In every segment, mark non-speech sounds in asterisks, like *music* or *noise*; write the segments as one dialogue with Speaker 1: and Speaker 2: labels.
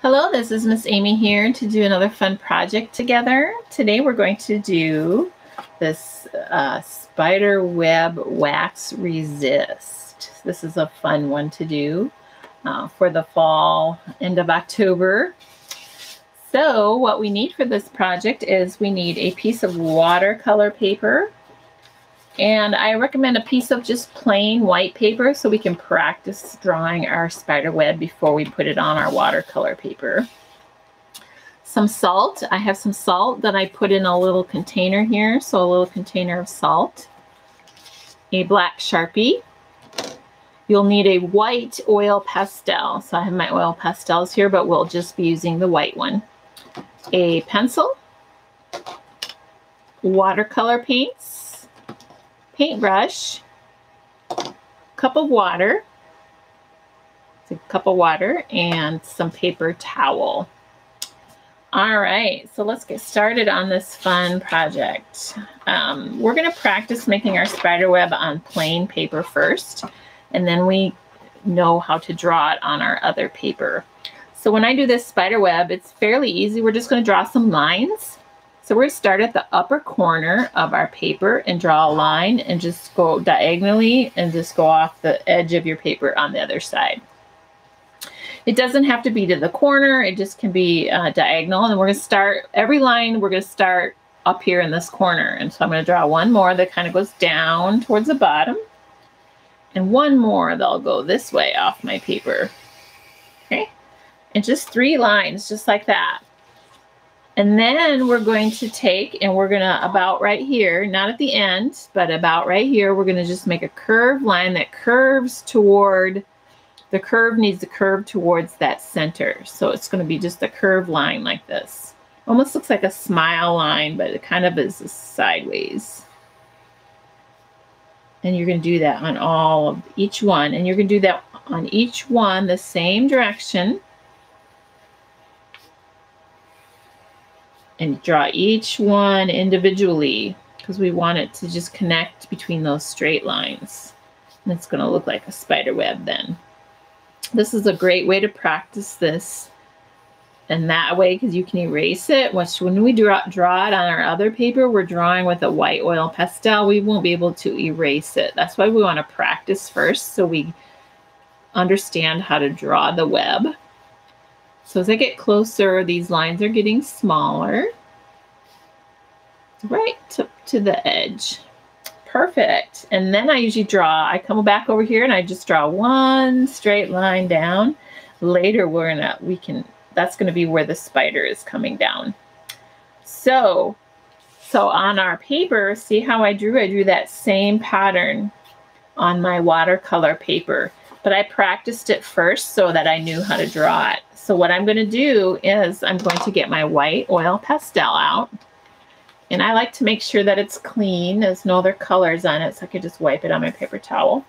Speaker 1: Hello, this is Miss Amy here to do another fun project together. Today we're going to do this uh, spider web wax resist. This is a fun one to do uh, for the fall, end of October. So what we need for this project is we need a piece of watercolor paper, and I recommend a piece of just plain white paper so we can practice drawing our spider web before we put it on our watercolor paper. Some salt. I have some salt that I put in a little container here. So a little container of salt. A black Sharpie. You'll need a white oil pastel. So I have my oil pastels here, but we'll just be using the white one. A pencil. Watercolor paints paintbrush, cup of water, a cup of water, and some paper towel. All right, so let's get started on this fun project. Um, we're going to practice making our spider web on plain paper first, and then we know how to draw it on our other paper. So when I do this spider web, it's fairly easy. We're just going to draw some lines so we're going to start at the upper corner of our paper and draw a line and just go diagonally and just go off the edge of your paper on the other side. It doesn't have to be to the corner. It just can be uh, diagonal. And we're going to start, every line we're going to start up here in this corner. And so I'm going to draw one more that kind of goes down towards the bottom. And one more that'll go this way off my paper. Okay. And just three lines just like that. And then we're going to take and we're going to about right here, not at the end, but about right here, we're going to just make a curved line that curves toward, the curve needs to curve towards that center. So it's going to be just a curved line like this. Almost looks like a smile line, but it kind of is sideways. And you're going to do that on all of each one. And you're going to do that on each one the same direction. And draw each one individually because we want it to just connect between those straight lines. And it's going to look like a spider web then. This is a great way to practice this and that way because you can erase it. Which when we draw, draw it on our other paper, we're drawing with a white oil pastel. We won't be able to erase it. That's why we want to practice first so we understand how to draw the web. So as I get closer, these lines are getting smaller. Right to, to the edge. Perfect. And then I usually draw, I come back over here and I just draw one straight line down. Later we're gonna, we can, that's gonna be where the spider is coming down. So, so on our paper, see how I drew? I drew that same pattern on my watercolor paper, but I practiced it first so that I knew how to draw it. So what I'm going to do is I'm going to get my white oil pastel out. And I like to make sure that it's clean. There's no other colors on it, so I could just wipe it on my paper towel.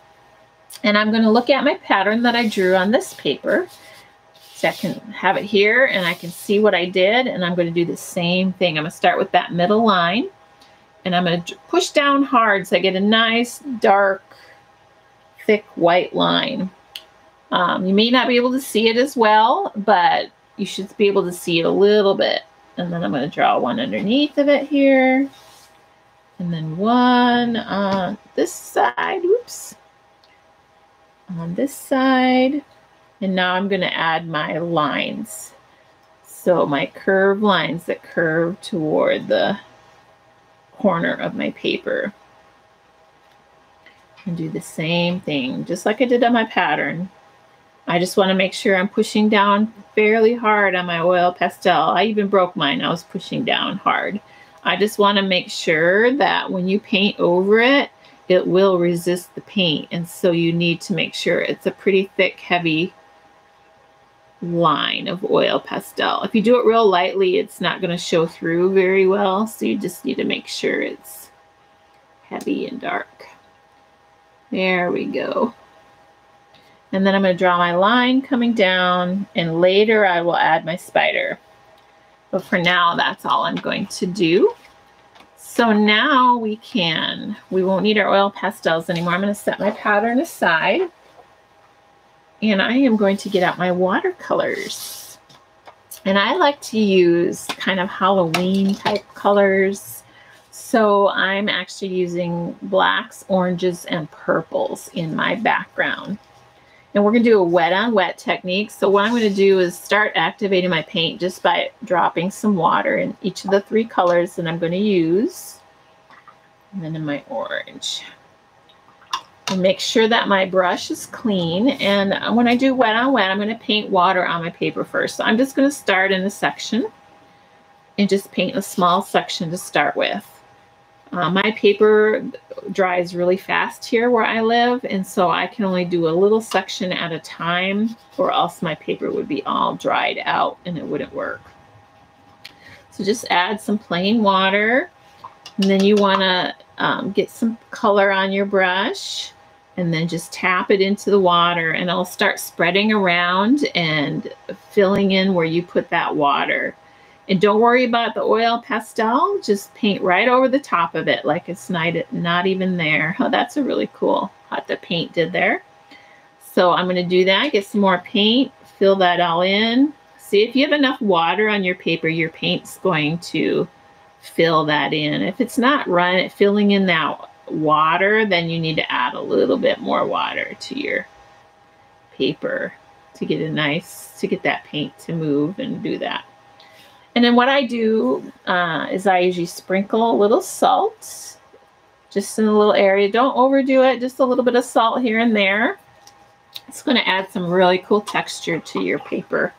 Speaker 1: And I'm going to look at my pattern that I drew on this paper. So I can have it here and I can see what I did. And I'm going to do the same thing. I'm going to start with that middle line. And I'm going to push down hard so I get a nice, dark, thick white line. Um, you may not be able to see it as well, but you should be able to see it a little bit. And then I'm going to draw one underneath of it here. And then one on this side. Oops. On this side. And now I'm going to add my lines. So my curved lines that curve toward the corner of my paper. And do the same thing, just like I did on my pattern. I just want to make sure I'm pushing down fairly hard on my oil pastel. I even broke mine. I was pushing down hard. I just want to make sure that when you paint over it, it will resist the paint. And so you need to make sure it's a pretty thick, heavy line of oil pastel. If you do it real lightly, it's not going to show through very well. So you just need to make sure it's heavy and dark. There we go. And then I'm going to draw my line coming down and later I will add my spider. But for now, that's all I'm going to do. So now we can, we won't need our oil pastels anymore. I'm going to set my pattern aside. And I am going to get out my watercolors. And I like to use kind of Halloween type colors. So I'm actually using blacks, oranges, and purples in my background. And we're going to do a wet on wet technique. So what I'm going to do is start activating my paint just by dropping some water in each of the three colors that I'm going to use. And then in my orange. And make sure that my brush is clean. And when I do wet on wet, I'm going to paint water on my paper first. So I'm just going to start in a section and just paint a small section to start with. Uh, my paper dries really fast here where I live, and so I can only do a little section at a time, or else my paper would be all dried out and it wouldn't work. So just add some plain water, and then you want to um, get some color on your brush, and then just tap it into the water, and it'll start spreading around and filling in where you put that water. And don't worry about the oil pastel. Just paint right over the top of it like it's not, not even there. *laughs* Oh, that's a really cool what the paint did there. So I'm going to do that. Get some more paint. Fill that all in. See if you have enough water on your paper, your paint's going to fill that in. If it's not run, filling in that water, then you need to add a little bit more water to your paper to get a nice, to get that paint to move and do that. And then what I do uh, is I usually sprinkle a little salt just in a little area. Don't overdo it, just a little bit of salt here and there. It's going to add some really cool texture to your paper.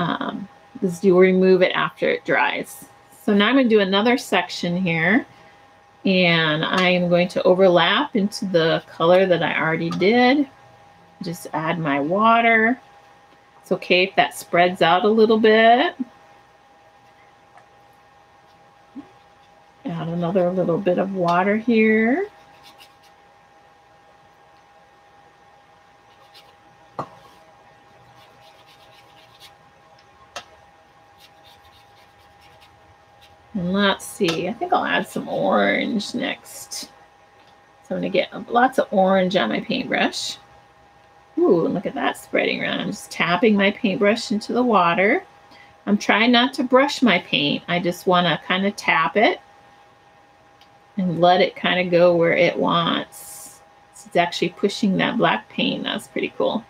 Speaker 1: Um, this you'll remove it after it dries. So now I'm going to do another section here. And I am going to overlap into the color that I already did. Just add my water. It's okay if that spreads out a little bit. Add another little bit of water here. And let's see, I think I'll add some orange next. So I'm going to get lots of orange on my paintbrush. Ooh, look at that spreading around. I'm just tapping my paintbrush into the water. I'm trying not to brush my paint. I just want to kind of tap it and let it kind of go where it wants. It's actually pushing that black paint. That's pretty cool.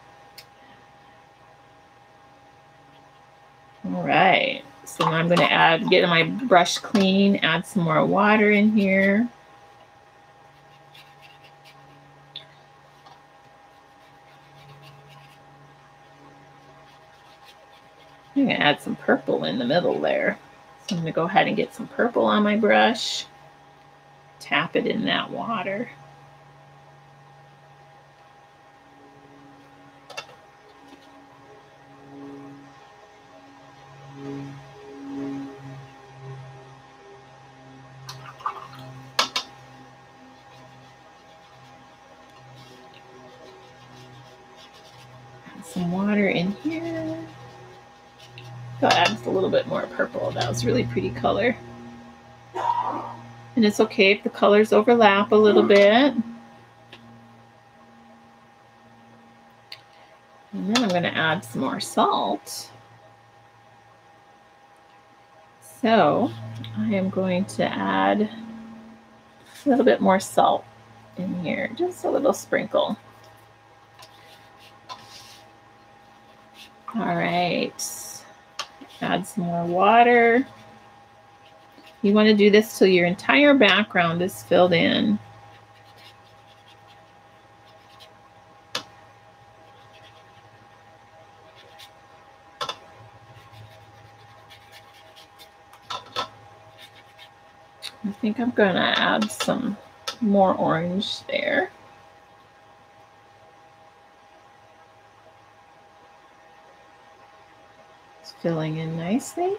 Speaker 1: All right. So now I'm going to add, get my brush clean, add some more water in here. I'm going to add some purple in the middle there. So I'm going to go ahead and get some purple on my brush. Tap it in that water. some water in here. I'll add just a little bit more purple. That was really pretty color. And it's okay if the colors overlap a little bit. And then I'm going to add some more salt. So I am going to add a little bit more salt in here, just a little sprinkle. All right. Add some more water. You want to do this till your entire background is filled in. I think I'm going to add some more orange there. It's filling in nicely.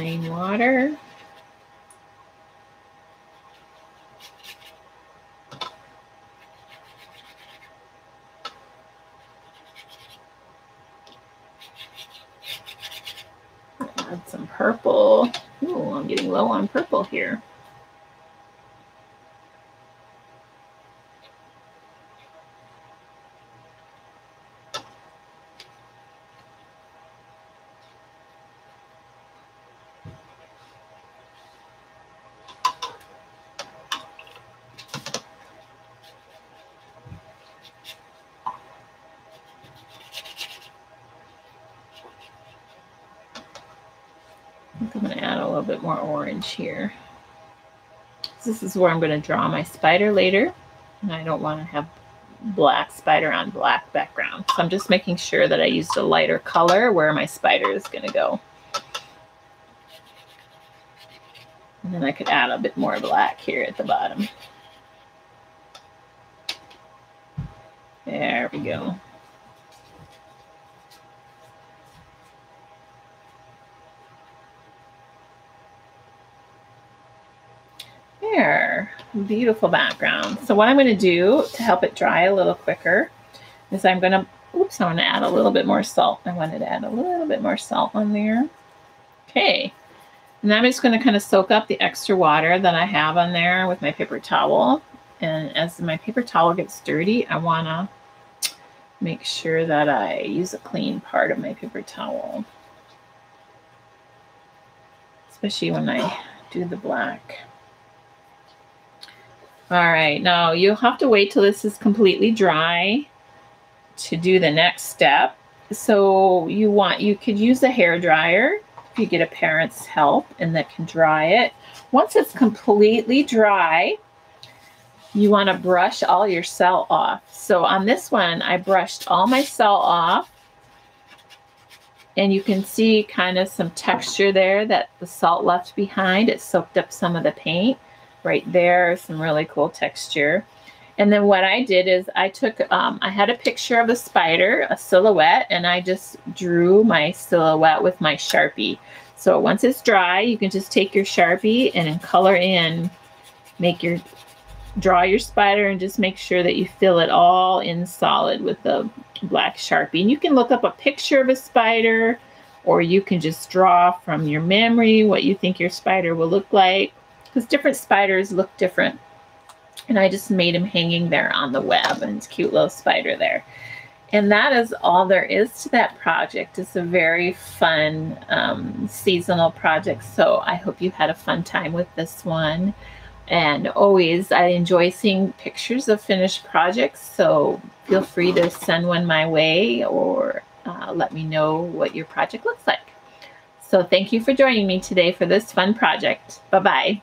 Speaker 1: Plain water. Add some purple. Ooh, I'm getting low on purple here. I'm going to add a little bit more orange here. This is where I'm going to draw my spider later. And I don't want to have black spider on black background. So I'm just making sure that I used a lighter color where my spider is going to go. And then I could add a bit more black here at the bottom. There we go. There, beautiful background. So what I'm going to do to help it dry a little quicker is I'm going to, oops, I'm going to add a little bit more salt. I wanted to add a little bit more salt on there. Okay, and I'm just going to kind of soak up the extra water that I have on there with my paper towel. And as my paper towel gets dirty, I want to make sure that I use a clean part of my paper towel. Especially when I do the black. All right, now you'll have to wait till this is completely dry to do the next step. So you want, you could use a hair dryer if you get a parent's help and that can dry it. Once it's completely dry, you want to brush all your cell off. So on this one, I brushed all my cell off and you can see kind of some texture there that the salt left behind. It soaked up some of the paint right there, some really cool texture. And then what I did is I took, um, I had a picture of a spider, a silhouette, and I just drew my silhouette with my Sharpie. So once it's dry, you can just take your Sharpie and color in, make your, draw your spider and just make sure that you fill it all in solid with the black Sharpie. And you can look up a picture of a spider or you can just draw from your memory what you think your spider will look like because different spiders look different. And I just made him hanging there on the web and it's cute little spider there. And that is all there is to that project. It's a very fun um, seasonal project. So I hope you had a fun time with this one. And always, I enjoy seeing pictures of finished projects. So feel free to send one my way or uh, let me know what your project looks like. So thank you for joining me today for this fun project. Bye-bye.